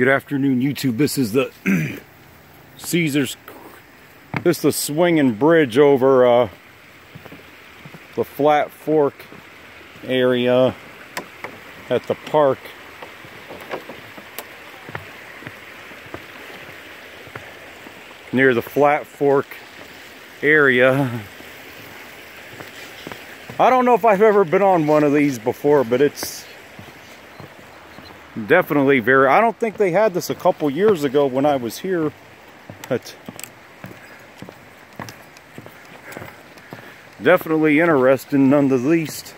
Good afternoon, YouTube. This is the Caesars. This is the swinging bridge over uh, the Flat Fork area at the park. Near the Flat Fork area. I don't know if I've ever been on one of these before, but it's definitely very i don't think they had this a couple years ago when i was here but definitely interesting none the least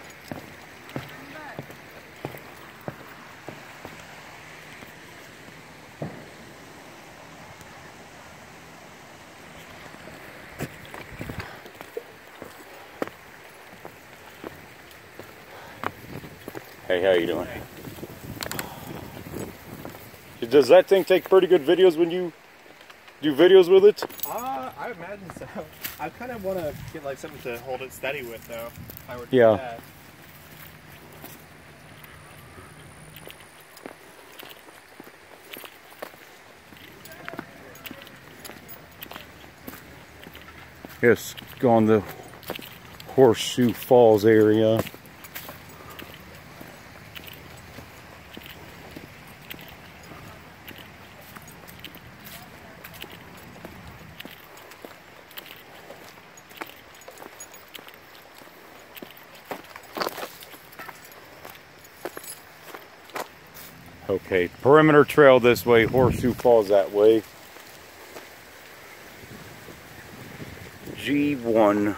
hey how you doing does that thing take pretty good videos when you do videos with it? Uh, I imagine so. I kind of want to get like something to hold it steady with, though. If I were to yeah. do that. Yes, go on the Horseshoe Falls area. Okay, perimeter trail this way, horseshoe falls that way. G1.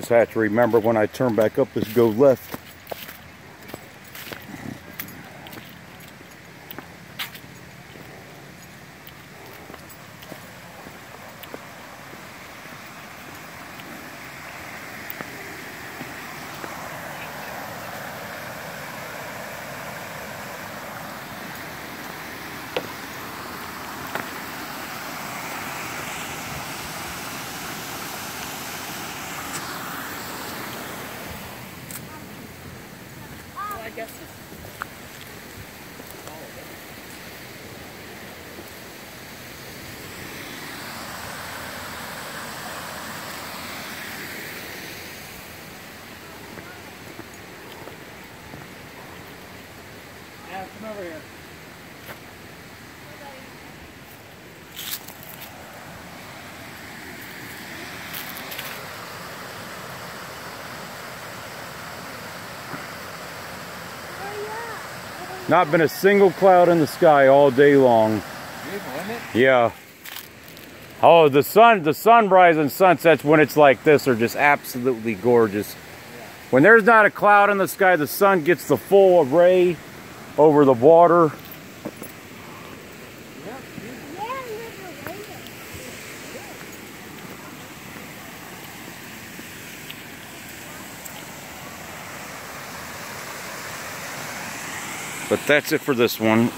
Just have to remember when I turn back up, just go left. I guess. Not been a single cloud in the sky all day long. Yeah. Oh, the sun, the sunrise and sunsets when it's like this are just absolutely gorgeous. When there's not a cloud in the sky, the sun gets the full array over the water. But that's it for this one.